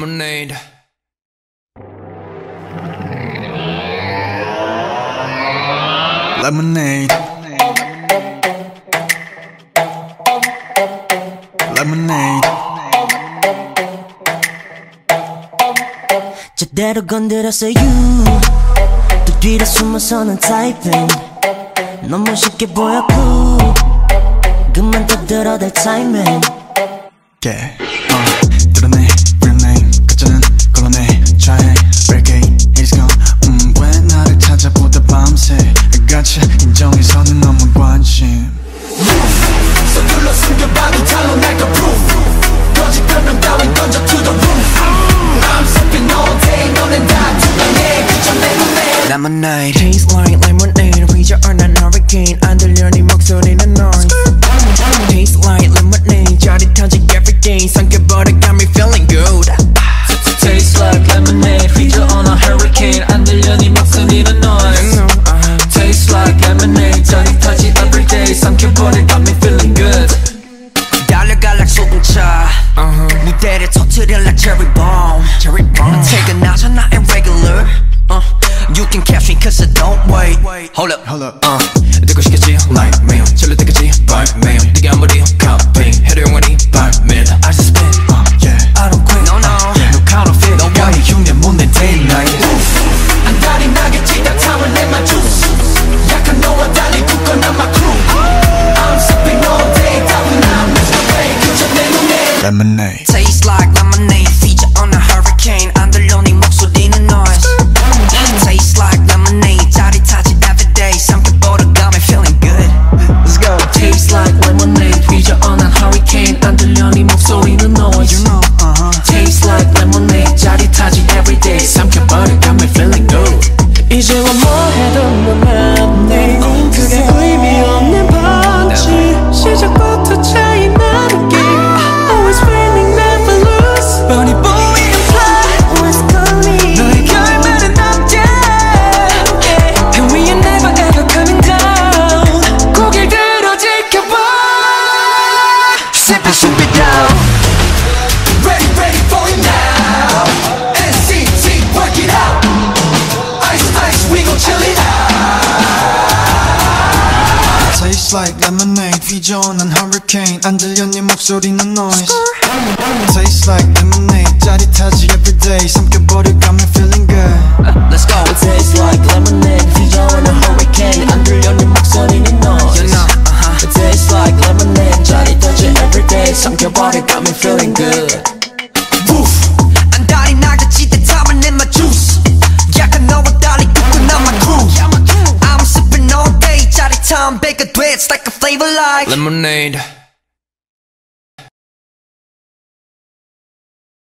lemonade. Lemonade. Lemonade. 제대로 건드렸어 you 또 뒤로 숨어서는 타이핑 너무 쉽게 보였고 그만 떠들어댈 타이밍 Yeah. 가차, 인정해서는 너무 관심. 서둘러 숨겨봐도 탈로 날까 proof 거짓 변명 따윈 던져 to the roof I'm sipping all day 너넨 다 두가네 그저 내 눈에 Lemonade. Taste like lemonade 휘저어난 hurricane 안 들려 네 목소리는 noise 터트려 like cherry bomb 퇴근하자 나의 regular uh, You can catch me cause I don't wait Hold up Hold up. uh, 듣고 싶겠지 like mail 절로 듣겠지 by mail 네가 아무리 copy 해도 영원히 by mail I just spit uh, Yeah. I don't quit No no No counterfeit No way 흉내 못내 day and night 안달이 나겠지 다 탐을 내마 juice 약한 너와 달리 굳건한 my crew I'm sipping all day 따윈 안 미쳐해 그저 내 눈에 Lemonade. Taste like Sip it, sip it down Ready, ready for it now NCT, work it out Ice, ice, we gon' chill it out Taste like lemonade. 휘저어난 hurricane. 안 들려 네 목소리는 noise. Taste like lemonade. 짜릿하지 everyday. 삼켜버려 got me feeling good. Let's go Taste like everyday 삼켜버려 got me feeling good Woof 안달이 나겠지 다 탐을 내마 juice 약간 너와 달리 굳건한 my crew I'm sipping all day 짜릿한 배가 돼 It's like a flavor like Lemonade